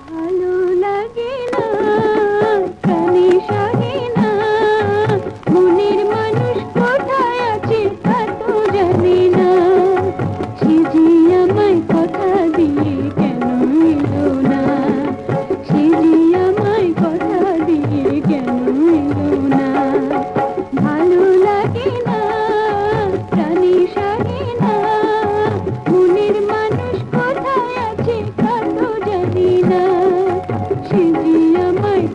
भालो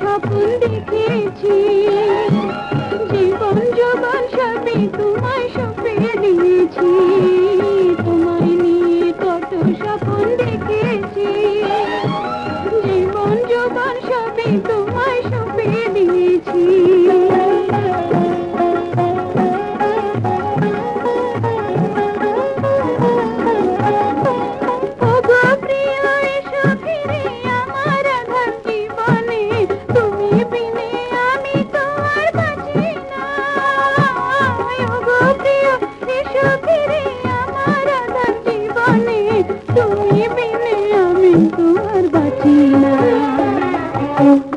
স্বপ্ন দেখেছি। জীবন জবান সবে তোমায় Thank you.